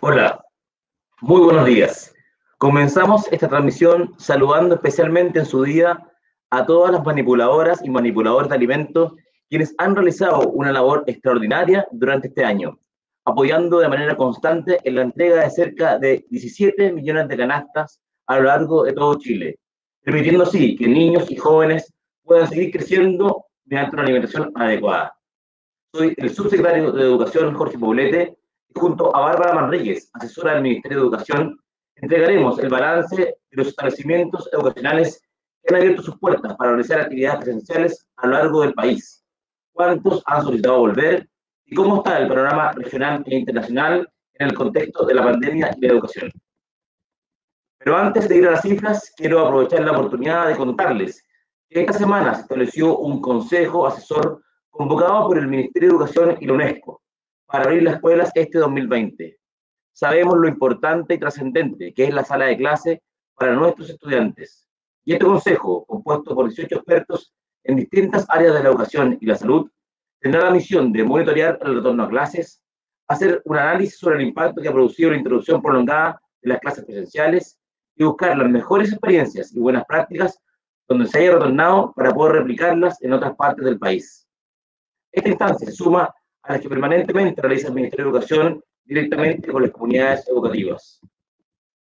Hola, muy buenos días. Comenzamos esta transmisión saludando especialmente en su día a todas las manipuladoras y manipuladores de alimentos quienes han realizado una labor extraordinaria durante este año, apoyando de manera constante en la entrega de cerca de 17 millones de canastas a lo largo de todo Chile, permitiendo así que niños y jóvenes puedan seguir creciendo mediante una alimentación adecuada. Soy el subsecretario de Educación, Jorge Poblete, junto a Bárbara Manríquez, asesora del Ministerio de Educación, entregaremos el balance de los establecimientos educacionales que han abierto sus puertas para realizar actividades presenciales a lo largo del país. ¿Cuántos han solicitado volver? ¿Y cómo está el panorama regional e internacional en el contexto de la pandemia y la educación? Pero antes de ir a las cifras, quiero aprovechar la oportunidad de contarles que esta semana se estableció un consejo asesor convocado por el Ministerio de Educación y la UNESCO para abrir las escuelas este 2020. Sabemos lo importante y trascendente que es la sala de clase para nuestros estudiantes. Y este consejo, compuesto por 18 expertos en distintas áreas de la educación y la salud, tendrá la misión de monitorear el retorno a clases, hacer un análisis sobre el impacto que ha producido la introducción prolongada de las clases presenciales y buscar las mejores experiencias y buenas prácticas donde se haya retornado para poder replicarlas en otras partes del país. Esta instancia se suma a las que permanentemente realiza el Ministerio de Educación directamente con las comunidades educativas.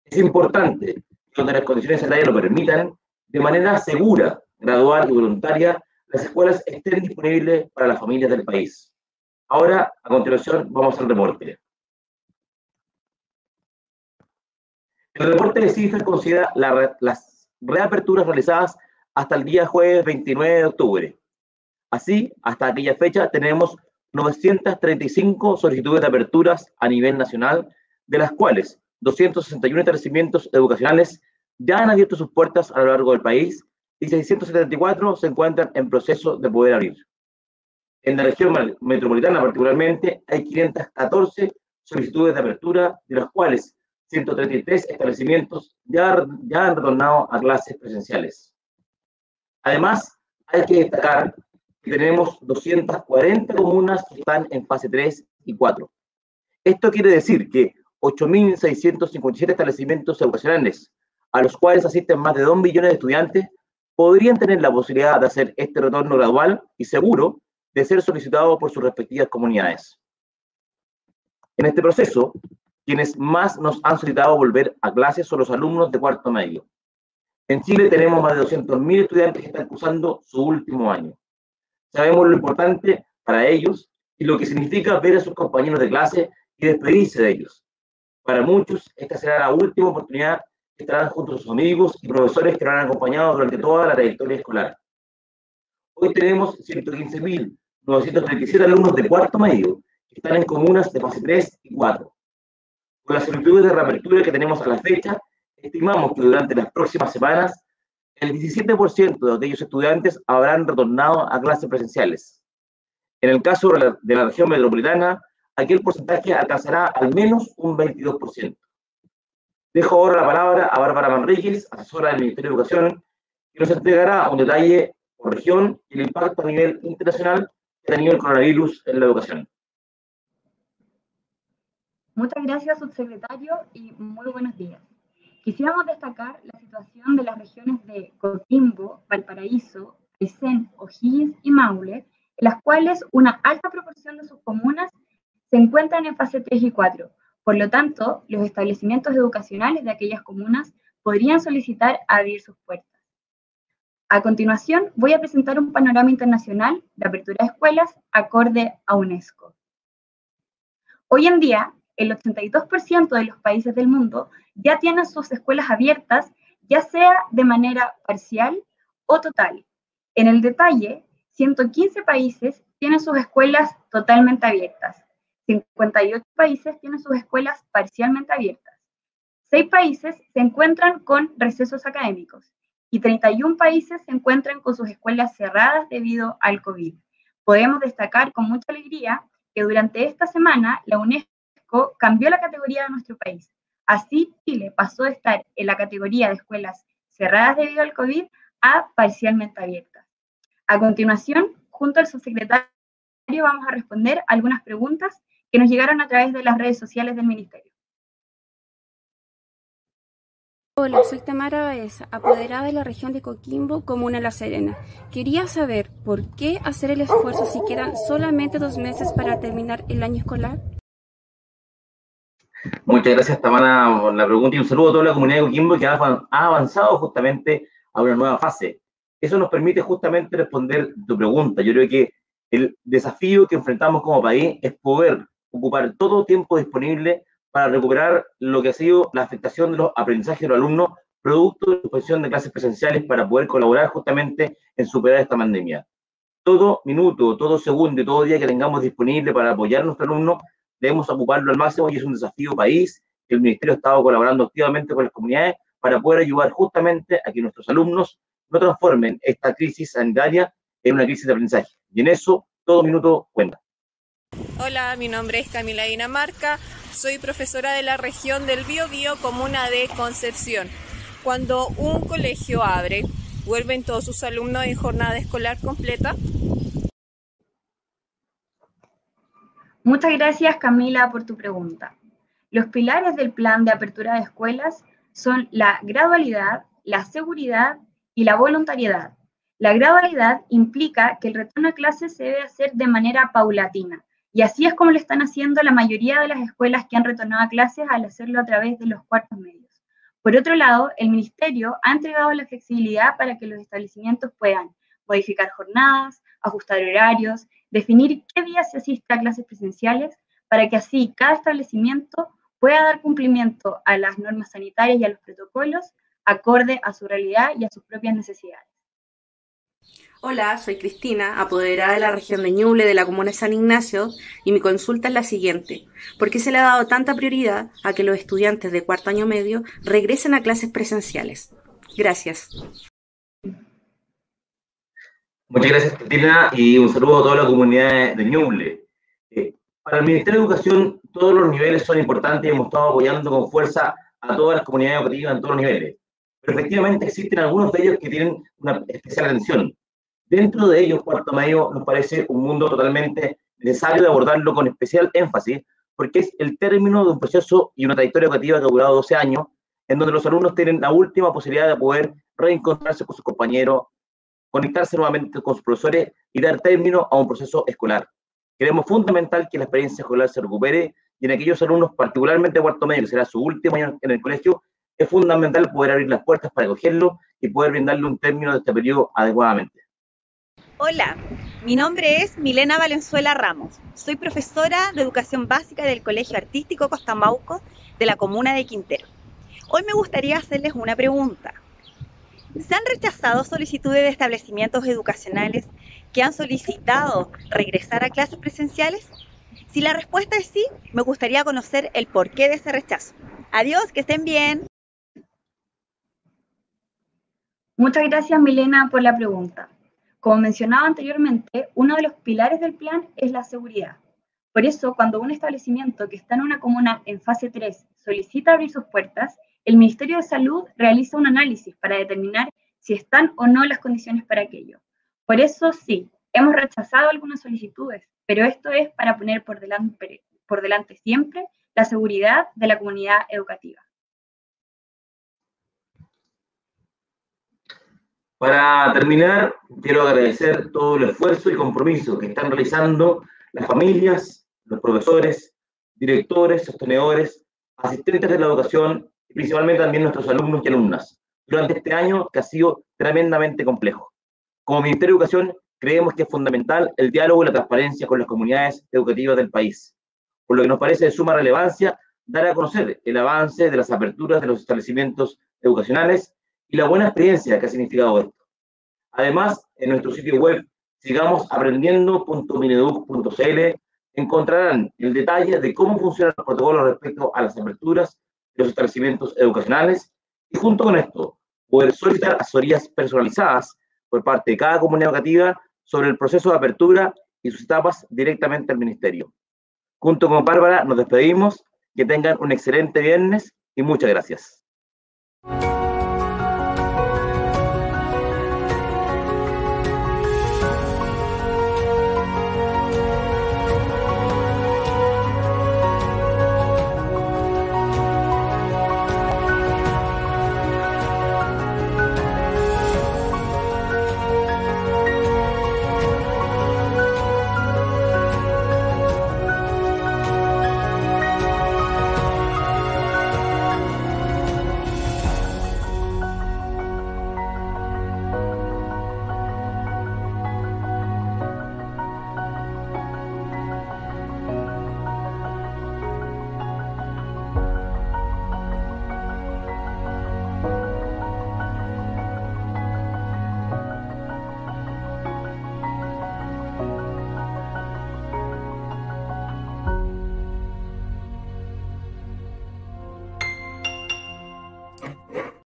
Es importante que donde las condiciones sanitarias lo permitan, de manera segura, gradual y voluntaria, las escuelas estén disponibles para las familias del país. Ahora, a continuación, vamos al reporte. El reporte de cifras considera las reaperturas realizadas hasta el día jueves 29 de octubre. Así, hasta aquella fecha tenemos 935 solicitudes de aperturas a nivel nacional, de las cuales 261 establecimientos educacionales ya han abierto sus puertas a lo largo del país y 674 se encuentran en proceso de poder abrir. En la región metropolitana particularmente hay 514 solicitudes de apertura, de las cuales 133 establecimientos ya, han retornado a clases presenciales. Además, hay que destacar tenemos 240 comunas que están en fase 3 y 4. Esto quiere decir que 8.657 establecimientos educacionales, a los cuales asisten más de 2 millones de estudiantes, podrían tener la posibilidad de hacer este retorno gradual y seguro de ser solicitados por sus respectivas comunidades. En este proceso, quienes más nos han solicitado volver a clases son los alumnos de cuarto medio. En Chile tenemos más de 200.000 estudiantes que están cursando su último año. Sabemos lo importante para ellos y lo que significa ver a sus compañeros de clase y despedirse de ellos. Para muchos, esta será la última oportunidad que estarán junto a sus amigos y profesores que lo han acompañado durante toda la trayectoria escolar. Hoy tenemos 115.937 alumnos de cuarto medio que están en comunas de fase 3 y 4. Con las solicitudes de reapertura que tenemos a la fecha, estimamos que durante las próximas semanas el 17% de aquellos estudiantes habrán retornado a clases presenciales. En el caso de la, región metropolitana, aquel porcentaje alcanzará al menos un 22%. Dejo ahora la palabra a Bárbara Manríquez, asesora del Ministerio de Educación, que nos entregará un detalle por región y el impacto a nivel internacional que ha tenido el coronavirus en la educación. Muchas gracias, subsecretario, y muy buenos días. Quisiéramos destacar la situación de las regiones de Coquimbo, Valparaíso, Aysén, O'Higgins y Maule, en las cuales una alta proporción de sus comunas se encuentran en fase 3 y 4. Por lo tanto, los establecimientos educacionales de aquellas comunas podrían solicitar abrir sus puertas. A continuación, voy a presentar un panorama internacional de apertura de escuelas acorde a UNESCO. Hoy en día, el 82% de los países del mundo ya tienen sus escuelas abiertas, ya sea de manera parcial o total. En el detalle, 115 países tienen sus escuelas totalmente abiertas, 58 países tienen sus escuelas parcialmente abiertas, 6 países se encuentran con recesos académicos y 31 países se encuentran con sus escuelas cerradas debido al COVID. Podemos destacar con mucha alegría que durante esta semana la UNESCO cambió la categoría de nuestro país. Así, Chile pasó de estar en la categoría de escuelas cerradas debido al COVID a parcialmente abiertas. A continuación, junto al subsecretario, vamos a responder algunas preguntas que nos llegaron a través de las redes sociales del Ministerio. Hola, soy Tamara Baeza, apoderada de la región de Coquimbo, Comuna La Serena. Quería saber por qué hacer el esfuerzo si quedan solamente dos meses para terminar el año escolar. Muchas gracias, Tamara, por la pregunta y un saludo a toda la comunidad de Coquimbo que ha avanzado justamente a una nueva fase. Eso nos permite justamente responder tu pregunta. Yo creo que el desafío que enfrentamos como país es poder ocupar todo tiempo disponible para recuperar lo que ha sido la afectación de los aprendizajes de los alumnos producto de la suspensión de clases presenciales para poder colaborar justamente en superar esta pandemia. Todo minuto, todo segundo y todo día que tengamos disponible para apoyar a nuestros alumnos, debemos ocuparlo al máximo y es un desafío país el Ministerio ha estado colaborando activamente con las comunidades para poder ayudar justamente a que nuestros alumnos no transformen esta crisis sanitaria en una crisis de aprendizaje. Y en eso, todo minuto cuenta. Hola, mi nombre es Camila Dinamarca, soy profesora de la región del Biobío, comuna de Concepción. Cuando un colegio abre, ¿vuelven todos sus alumnos en jornada escolar completa? Muchas gracias Camila por tu pregunta. Los pilares del plan de apertura de escuelas son la gradualidad, la seguridad y la voluntariedad. La gradualidad implica que el retorno a clases se debe hacer de manera paulatina, y así es como lo están haciendo la mayoría de las escuelas que han retornado a clases al hacerlo a través de los cuartos medios. Por otro lado, el Ministerio ha entregado la flexibilidad para que los establecimientos puedan modificar jornadas, ajustar horarios, definir qué días se asiste a clases presenciales, para que así cada establecimiento pueda dar cumplimiento a las normas sanitarias y a los protocolos acorde a su realidad y a sus propias necesidades. Hola, soy Cristina, apoderada de la región de Ñuble de la comuna de San Ignacio, y mi consulta es la siguiente. ¿Por qué se le ha dado tanta prioridad a que los estudiantes de cuarto año medio regresen a clases presenciales? Gracias. Muchas gracias, Cristina, y un saludo a toda la comunidad de Ñuble. Eh, para el Ministerio de Educación, todos los niveles son importantes y hemos estado apoyando con fuerza a todas las comunidades educativas en todos los niveles. Pero efectivamente existen algunos de ellos que tienen una especial atención Dentro de ellos, cuarto medio nos parece un mundo totalmente necesario de abordarlo con especial énfasis, porque es el término de un proceso y una trayectoria educativa que ha durado 12 años, en donde los alumnos tienen la última posibilidad de poder reencontrarse con sus compañeros, conectarse nuevamente con sus profesores y dar término a un proceso escolar. Creemos fundamental que la experiencia escolar se recupere y en aquellos alumnos, particularmente de cuarto medio, que será su último año en el colegio, es fundamental poder abrir las puertas para acogerlo y poder brindarle un término de este periodo adecuadamente. Hola, mi nombre es Milena Valenzuela Ramos. Soy profesora de educación básica del Colegio Artístico Costamauco de la comuna de Quintero. Hoy me gustaría hacerles una pregunta. ¿Se han rechazado solicitudes de establecimientos educacionales que han solicitado regresar a clases presenciales? Si la respuesta es sí, me gustaría conocer el porqué de ese rechazo. Adiós, que estén bien. Muchas gracias, Milena, por la pregunta. Como mencionaba anteriormente, uno de los pilares del plan es la seguridad. Por eso, cuando un establecimiento que está en una comuna en fase 3 solicita abrir sus puertas, el Ministerio de Salud realiza un análisis para determinar si están o no las condiciones para aquello. Por eso, sí, hemos rechazado algunas solicitudes, pero esto es para poner por delante, por delante siempre la seguridad de la comunidad educativa. Para terminar, quiero agradecer todo el esfuerzo y compromiso que están realizando las familias, los profesores, directores, sostenedores, asistentes de la educación y principalmente también nuestros alumnos y alumnas durante este año que ha sido tremendamente complejo. Como Ministerio de Educación, creemos que es fundamental el diálogo y la transparencia con las comunidades educativas del país, por lo que nos parece de suma relevancia dar a conocer el avance de las aperturas de los establecimientos educacionales y la buena experiencia que ha significado esto. Además, en nuestro sitio web sigamosaprendiendo.mineduc.cl encontrarán el detalle de cómo funcionan los protocolos respecto a las aperturas de los establecimientos educacionales y junto con esto poder solicitar asesorías personalizadas por parte de cada comunidad educativa sobre el proceso de apertura y sus etapas directamente al Ministerio. Junto con Bárbara nos despedimos, que tengan un excelente viernes y muchas gracias.